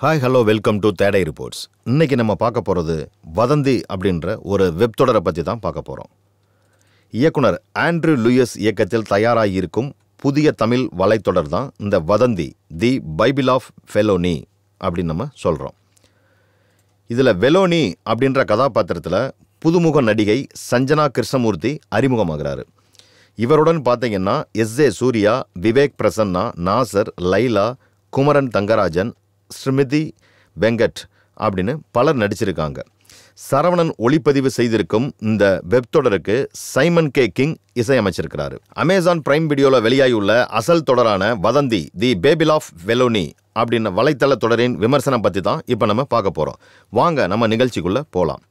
Hi hello welcome to தேடை reports இன்றைக்கி நம்ம பார்க்க போகிறது வதந்தி அப்படின்ற ஒரு வெப் தொடரை பற்றி தான் பார்க்க போகிறோம் இயக்குனர் ஆண்ட்ரூ லூயஸ் இயக்கத்தில் தயாராகியிருக்கும் புதிய தமிழ் வலைத்தொடர் தான் இந்த வதந்தி தி பைபிள் ஆஃப் ஃபெலோனி அப்படின்னு நம்ம சொல்கிறோம் இதில் வெலோனி அப்படின்ற கதாபாத்திரத்தில் புதுமுக நடிகை சஞ்சனா கிருஷ்ணமூர்த்தி அறிமுகமாகிறாரு. இவருடன் பார்த்தீங்கன்னா எஸ் ஏ சூர்யா விவேக் பிரசன்னா நாசர் லைலா குமரன் தங்கராஜன் ஸ்ருமிதி வெங்கட் அப்படின்னு பலர் நடிச்சிருக்காங்க. சரவணன் ஒளிப்பதிவு செய்திருக்கும் இந்த வெப் தொடருக்கு சைமன் கே கிங் இசையமைச்சிருக்கிறாரு. அமேசான் பிரைம் வீடியோவில் வெளியாகியுள்ள அசல் தொடரான வதந்தி தி பேபிள் ஆஃப் வெலோனி அப்படின்னு வலைத்தள தொடரின் விமர்சனம் பற்றி தான் இப்போ நம்ம பார்க்க போகிறோம் வாங்க நம்ம நிகழ்ச்சிக்குள்ளே போகலாம்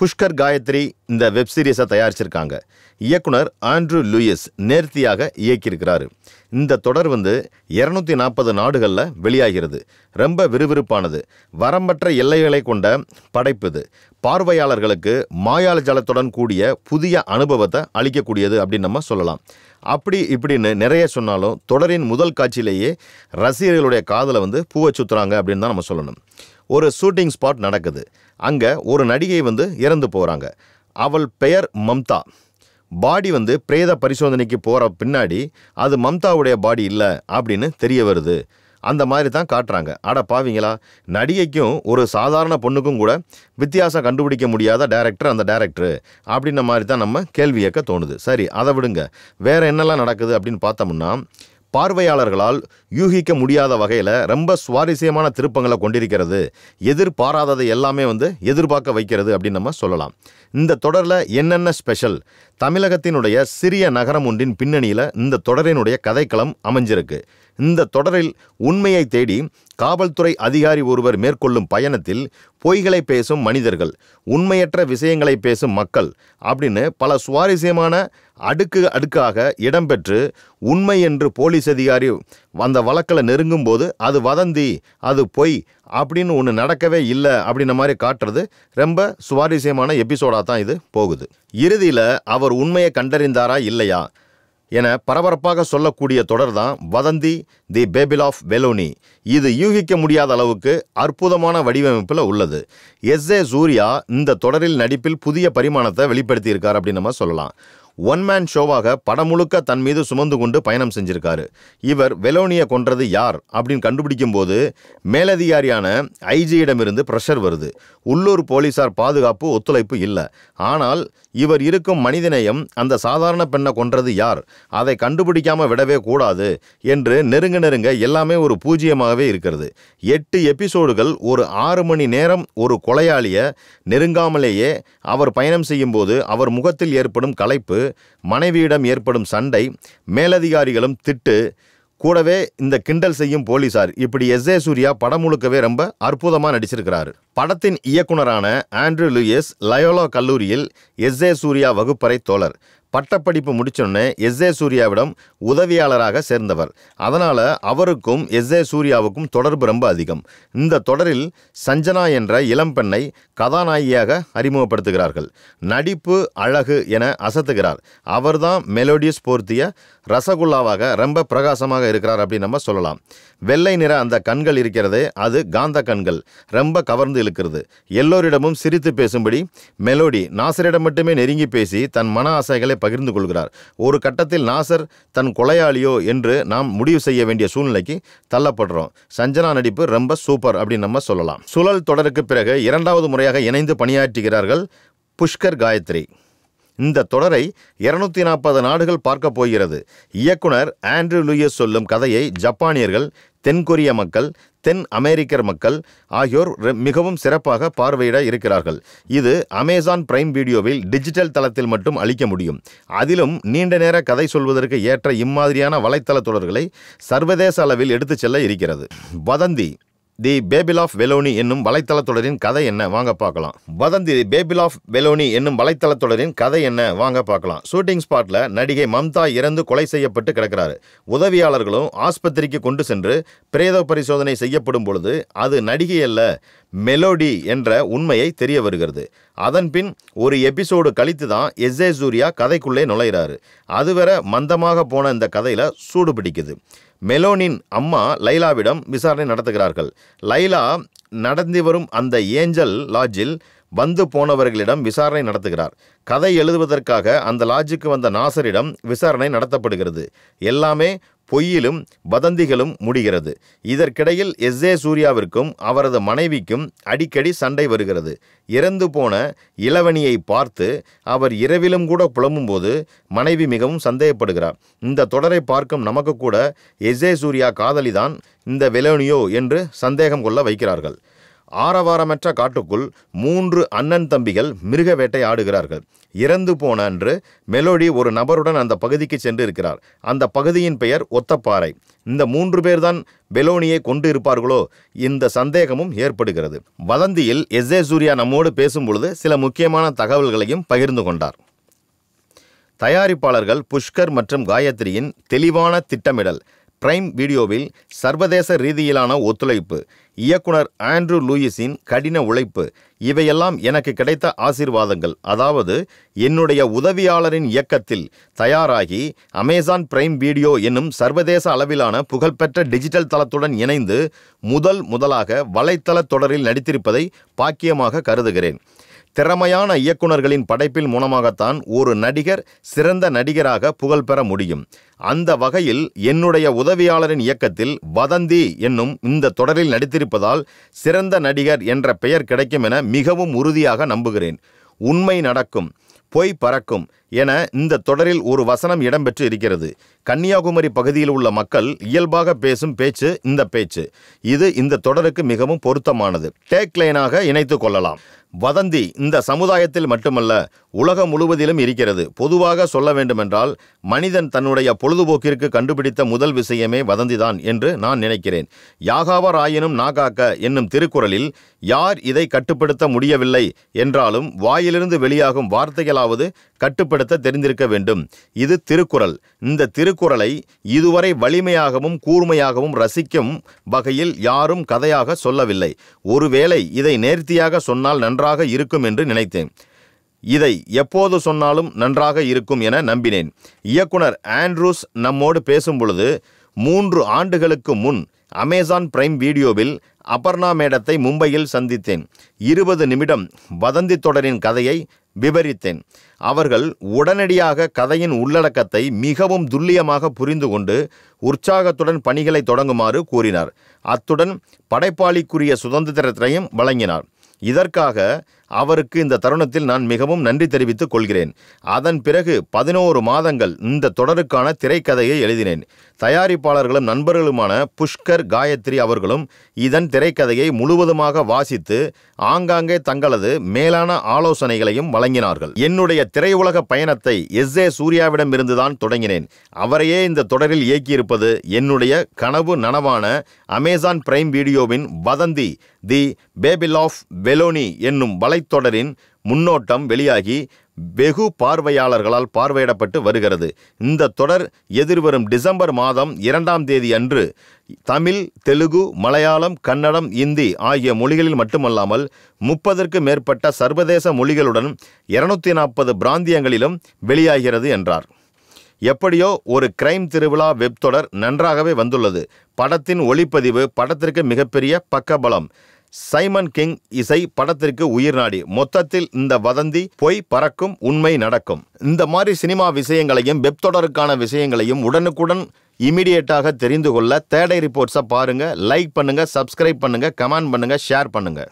புஷ்கர் காயத்ரி இந்த வெப் சீரிஸை தயாரிச்சிருக்காங்க. இயக்குனர் ஆண்ட்ரூ லூயிஸ் நேர்த்தியாக இயக்கியிருக்கிறாரு. இந்த தொடர் வந்து இரநூத்தி நாற்பது நாடுகளில் வெளியாகிறது. ரொம்ப விறுவிறுப்பானது. வரம்பற்ற எல்லைகளை கொண்ட படைப்பு இது. பார்வையாளர்களுக்கு மாயாள ஜலத்துடன் கூடிய புதிய அனுபவத்தை அளிக்கக்கூடியது அப்படின்னு நம்ம சொல்லலாம். அப்படி இப்படின்னு நிறைய சொன்னாலும் தொடரின் முதல் காட்சியிலேயே ரசிகர்களுடைய காதலை வந்து பூவை சுத்துறாங்க அப்படின்னு தான் நம்ம சொல்லணும். ஒரு ஷூட்டிங் ஸ்பாட் நடக்குது. அங்கே ஒரு நடிகை வந்து இறந்து போகிறாங்க அவள் பெயர் மம்தா. பாடி வந்து பிரேத பரிசோதனைக்கு போகிற பின்னாடி அது மம்தாவுடைய பாடி இல்லை அப்படின்னு தெரிய வருது. அந்த மாதிரி தான் காட்டுறாங்க. அட பாவீங்களா? நடிகைக்கும் ஒரு சாதாரண பொண்ணுக்கும் கூட வித்தியாசம் கண்டுபிடிக்க முடியாத டேரக்டர் அந்த டேரக்டர் அப்படின்ன மாதிரி தான் நம்ம கேள்வி கேட்க தோணுது. சரி அதை விடுங்க. வேறு என்னெல்லாம் நடக்குது அப்படின்னு பார்த்தோம்னா பார்வையாளர்களால் யூகிக்க முடியாத வகையில் ரொம்ப சுவாரஸ்யமான திருப்பங்களை கொண்டிருக்கிறது. எதிர்பாராததை எல்லாமே வந்து எதிர்பார்க்க வைக்கிறது அப்படின்னு நம்ம சொல்லலாம். இந்த தொடரில் என்னென்ன ஸ்பெஷல்? தமிழகத்தினுடைய சிறிய நகரம் ஒன்றின் பின்னணியில் இந்த தொடரினுடைய கதைக்களம் அமைஞ்சிருக்கு. இந்த தொடரில் உண்மையை தேடி காவல்துறை அதிகாரி ஒருவர் மேற்கொள்ளும் பயணத்தில் பொய்களை பேசும் மனிதர்கள் உண்மையற்ற விஷயங்களை பேசும் மக்கள் அப்படின்னு பல சுவாரஸ்யமான அடுக்கு அடுக்காக இடம்பெற்று உண்மை என்று போலீஸ் அதிகாரி அந்த வழக்கில் நெருங்கும் போது அது வதந்தி அது பொய் அப்படின்னு ஒன்று நடக்கவே இல்லை அப்படின்ன மாதிரி காட்டுறது ரொம்ப சுவாரஸ்யமான எபிசோடாக தான் இது போகுது. இறுதியில் அவர் உண்மையை கண்டறிந்தாரா இல்லையா? என பரபரப்பாக சொல்லக்கூடிய தொடர் தான் வதந்தி தி பேபிள் ஆஃப் வெலோனி. இது யூகிக்க முடியாத அளவுக்கு அற்புதமான வடிவமைப்பில் உள்ளது. எஸ் ஏ சூர்யா இந்த தொடரில் நடிப்பில் புதிய பரிமாணத்தை வெளிப்படுத்தியிருக்கார் அப்படின்னு நம்ம சொல்லலாம். ஒன் மேன் ஷோவாக படம் முழுக்க தன் மீது சுமந்து கொண்டு பயணம் செஞ்சிருக்காரு. இவர் வெலோனியை கொன்றது யார் அப்படின்னு கண்டுபிடிக்கும் போது மேலதிகாரியான ஐஜியிடமிருந்து ப்ரெஷர் வருது. உள்ளூர் போலீசார் பாதுகாப்பு ஒத்துழைப்பு இல்லை. ஆனால் இவர் இருக்கும் மனிதநேயம் அந்த சாதாரண பெண்ணை கொன்றது யார்? அதை கண்டுபிடிக்காம விடவே கூடாது என்று நெருங்க நெருங்க எல்லாமே ஒரு பூஜ்ஜியமாகவே இருக்கிறது. எட்டு எபிசோடுகள் ஒரு ஆறு மணி நேரம் ஒரு கொலையாளியை நெருங்காமலேயே அவர் பயணம் செய்யும்போது அவர் முகத்தில் ஏற்படும் களைப்பு மனைவியிடம் ஏற்படும் சண்டை மேலதிகாரிகளும் திட்டு கூடவே இந்த கிண்டல் செய்யும் போலீசார். இப்படி எஸ். ஏ சூர்யா படம் முழுக்கவே ரொம்ப அற்புதமாக நடிச்சிருக்கிறாரு. படத்தின் இயக்குனரான ஆண்ட்ரூ லூயிஸ் லயோலா கல்லூரியில் எஸ். ஏ சூர்யா வகுப்பறை தோழர். பட்டப்படிப்பு முடிச்சோடனே எஸ் ஏ சூர்யாவிடம் உதவியாளராக சேர்ந்தவர். அதனால் அவருக்கும் எஸ் ஏ சூர்யாவுக்கும் தொடர்பு ரொம்ப அதிகம். இந்த தொடரில் சஞ்சனா என்ற இளம்பெண்ணை கதாநாயகியாக அறிமுகப்படுத்துகிறார்கள். நடிப்பு அழகு என அசத்துகிறார். அவர்தான் மெலோடியஸ் போர்த்திய ரசகுல்லாவாக ரொம்ப பிரகாசமாக இருக்கிறார் அப்படின்னு நம்ம சொல்லலாம். வெள்ளை நிற அந்த கண்கள் இருக்கிறதே அது காந்த கண்கள். ரொம்ப கவர்ந்து இழுக்கிறது. எல்லோரிடமும் சிரித்து பேசும்படி மெலோடி நாசரிடம் மட்டுமே நெருங்கி பேசி தன் மன ஆசைகளை பகிர்ந்து கொள்கிறார் ஒரு கட்டத்தில் நாசர் தன் கொலையாளியோ என்று நாம் முடிவு செய்ய வேண்டிய சூழ்நிலைக்கு தள்ளப்படுறோம். சஞ்சனா நடிப்பு ரொம்ப சூப்பர் அப்படின்னு நம்ம சொல்லலாம். சுழல் தொடருக்கு பிறகு இரண்டாவது முறையாக இணைந்து பணியாற்றுகிறார்கள் புஷ்கர் காயத்ரி. இந்த தொடரை இருநூத்தி நாற்பது நாடுகள் பார்க்க போகிறது. இயக்குனர் ஆண்ட்ரூ லூயஸ் சொல்லும் கதையை ஜப்பானியர்கள் தென்கொரிய மக்கள் தென் அமெரிக்கர் மக்கள் ஆகியோர் ரெ- மிகவும் சிறப்பாக பார்வையிட இருக்கிறார்கள். இது அமேசான் பிரைம் வீடியோவில் டிஜிட்டல் தளத்தில் மட்டும் அளிக்க முடியும். அதிலும் நீண்ட நேர கதை சொல்வதற்கு ஏற்ற இம்மாதிரியான வலைத்தள தொடர்களை சர்வதேச அளவில் எடுத்துச் செல்ல இருக்கிறது. வதந்தி தி பேபிள் ஆஃப் வெலோனி என்னும் வலைத்தள தொடரின் கதை என்ன? வாங்க பார்க்கலாம். வதந்தி தி பேபிள் ஆஃப் வெலோனி என்னும் வலைத்தள தொடரின் கதை என்ன? வாங்க பார்க்கலாம். ஷூட்டிங் ஸ்பாட்ல நடிகை மம்தா இறந்து கொலை செய்யப்பட்டு கிடக்கிறாரு. உதவியாளர்களும் ஆஸ்பத்திரிக்கு கொண்டு சென்று பிரேத பரிசோதனை செய்யப்படும் பொழுது அது நடிகை அல்ல மெலோடி என்ற உண்மையை தெரிய வருகிறது. அதன்பின் ஒரு எபிசோடு கழித்து தான் எஸ் சூர்யா கதைக்குள்ளே நுழைகிறாரு அதுவரை மந்தமாக போன இந்த கதையில் சூடு பிடிக்குது. மெலோனின் அம்மா லைலாவிடம் விசாரணை நடத்துகிறார்கள். லைலா நடந்து வரும் அந்த ஏஞ்சல் லாட்ஜில் வந்து போனவர்களிடம் விசாரணை நடத்துகிறார். கதை எழுதுவதற்காக அந்த லாட்ஜுக்கு வந்த நாசரிடம் விசாரணை நடத்தப்படுகிறது. எல்லாமே பொய்யிலும் வதந்திகளும் முடிகிறது. இதற்கிடையில் எஸ் ஏ சூர்யாவிற்கும் அவரது மனைவிக்கும் அடிக்கடி சண்டை வருகிறது. இறந்து போன இளவணியை பார்த்து அவர் இரவிலும் கூட புலம்பும்போது மனைவி மிகவும் சந்தேகப்படுகிறார். இந்த தொடரை பார்க்கும் நமக்கு கூட எஸ் ஏ சூர்யா காதலிதான் இந்த வெலோனியோ என்று சந்தேகம் கொள்ள வைக்கிறார்கள். ஆரவாரமற்ற காட்டுக்குள் மூன்று அண்ணன் தம்பிகள் மிருக வேட்டை ஆடுகிறார்கள் இறந்து போன அன்று மெலோடி ஒரு நபருடன் அந்த பகுதிக்கு சென்று இருக்கிறார் அந்த பகுதியின் பெயர் ஒத்தப்பாறை. இந்த மூன்று பேர்தான் பெலோனியை கொண்டு இருப்பார்களோ? இந்த சந்தேகமும் ஏற்படுகிறது. வதந்தியில் எஸ் ஏ சூர்யா நம்மோடு பேசும்பொழுது சில முக்கியமான தகவல்களையும் பகிர்ந்து கொண்டார். தயாரிப்பாளர்கள் புஷ்கர் மற்றும் காயத்ரியின் தெளிவான திட்டமிடல். பிரைம் வீடியோவில் சர்வதேச ரீதியிலான ஒத்துழைப்பு இயக்குனர் ஆண்ட்ரூ லூயிஸின் கடின உழைப்பு இவையெல்லாம் எனக்கு கிடைத்த ஆசீர்வாதங்கள். அதாவது என்னுடைய உதவியாளரின் இயக்கத்தில் தயாராகி அமேசான் பிரைம் வீடியோ என்னும் சர்வதேச அளவிலான புகழ்பெற்ற டிஜிட்டல் தளத்துடன் இணைந்து முதல் முதலாக வலைத்தள தொடரில் நடித்திருப்பதை பாக்கியமாக கருதுகிறேன். திறமையான இயக்குனர்களின் படைப்பில் மூலமாகத்தான் ஒரு நடிகர் சிறந்த நடிகராக புகழ் பெற முடியும். அந்த வகையில் என்னுடைய உதவியாளரின் இயக்கத்தில் வதந்தி என்னும் இந்த தொடரில் நடித்திருப்பதால் சிறந்த நடிகர் என்ற பெயர் கிடைக்கும் என மிகவும் உறுதியாக நம்புகிறேன். உண்மை நடக்கும் பொய் பறக்கும் என இந்த தொடரில் ஒரு வசனம் இடம்பெற்று இருக்கிறது. கன்னியாகுமரி பகுதியில் உள்ள மக்கள் இயல்பாக பேசும் பேச்சு இந்த பேச்சு. இது இந்த தொடருக்கு மிகவும் பொருத்தமானது. டேக்லைனாக இணைத்து கொள்ளலாம். வதந்தி இந்த சமுதாயத்தில் மட்டுமல்ல உலகம் முழுவதிலும் இருக்கிறது. பொதுவாக சொல்ல வேண்டுமென்றால் மனிதன் தன்னுடைய பொழுதுபோக்கிற்கு கண்டுபிடித்த முதல் விஷயமே வதந்திதான் என்று நான் நினைக்கிறேன். யாகாவர் ஆயினும் நாகாக்க என்னும் திருக்குறளில் யார் இதை கட்டுப்படுத்த முடியவில்லை என்றாலும் வாயிலிருந்து வெளியாகும் வார்த்தைகளாவது கட்டுப்படுத்த தெரிந்திருக்க வேண்டும். இது திருக்குறள். இந்த திருக்குறளை இதுவரை வலிமையாகவும் கூர்மையாகவும் ரசிக்கும் வகையில் யாரும் கதையாக சொல்லவில்லை. ஒருவேளை இதை நேர்த்தியாக சொன்னால் நன்றாக இருக்கும் என்று நினைத்தேன். இதை எப்போது சொன்னாலும் நன்றாக இருக்கும் என நம்பினேன். இயக்குனர் ஆண்ட்ரூஸ் நம்மோடு பேசும்பொழுது மூன்று ஆண்டுகளுக்கு முன் அமேசான் பிரைம் வீடியோவில் அபர்ணா மேடத்தை மும்பையில் சந்தித்தேன். இருபது நிமிடம் வதந்தி தொடரின் கதையை விவரித்தேன் அவர்கள் உடனடியாக கதையின் உள்ளடக்கத்தை மிகவும் துல்லியமாக புரிந்து கொண்டு உற்சாகத்துடன் பணிகளை தொடங்குமாறு கூறினார். அத்துடன் படைப்பாளிக்குரிய சுதந்திரத்தையும் வழங்கினார். இதற்காக அவருக்கு இந்த தருணத்தில் நான் மிகவும் நன்றி தெரிவித்துக் கொள்கிறேன். அதன் பிறகு பதினோரு மாதங்கள் இந்த தொடருக்கான திரைக்கதையை எழுதினேன். தயாரிப்பாளர்களும் நண்பர்களுமான புஷ்கர் காயத்ரி அவர்களும் இதன் திரைக்கதையை முழுவதுமாக வாசித்து ஆங்காங்கே தங்களது மேலான ஆலோசனைகளையும் வழங்கினார்கள். என்னுடைய திரையுலக பயணத்தை எஸ். ஏ. சூர்யாவிடம் இருந்துதான் தொடங்கினேன். அவரையே இந்த தொடரில் இயக்கியிருப்பது என்னுடைய கனவு நனவான அமேசான் பிரைம் வீடியோவின் வதந்தி தி பேபில் ஆஃப் வெலோனி என்னும் வலைத்தொடரின் முன்னோட்டம் வெளியாகி வெகு பார்வையாளர்களால் பார்வையிடப்பட்டு வருகிறது. இந்த தொடர் எதிர்வரும் டிசம்பர் மாதம் இரண்டாம் தேதி அன்று தமிழ் தெலுகு மலையாளம் கன்னடம் இந்தி ஆகிய மொழிகளில் மட்டுமல்லாமல் முப்பதற்கு மேற்பட்ட சர்வதேச மொழிகளுடன் இருநூத்தி நாற்பது பிராந்தியங்களிலும் வெளியாகிறது என்றார். எப்படியோ ஒரு கிரைம் திருவிழா வெப் தொடர் நன்றாகவே வந்துள்ளது. படத்தின் ஒளிப்பதிவு படத்திற்கு மிகப்பெரிய பக்கபலம். சைமன் கிங் இசை படத்திற்கு உயிர் நாடி. மொத்தத்தில் இந்த வதந்தி பொய் பறக்கும் உண்மை நடக்கும். இந்த மாதிரி சினிமா விஷயங்களையும் வெப் தொடருக்கான விஷயங்களையும் உடனுக்குடன் இமிடியேட்டாக தெரிந்து கொள்ள தேடை ரிப்போர்ட்ஸை பாருங்க லைக் பண்ணுங்க சப்ஸ்கிரைப் பண்ணுங்க கமெண்ட் பண்ணுங்க ஷேர் பண்ணுங்க.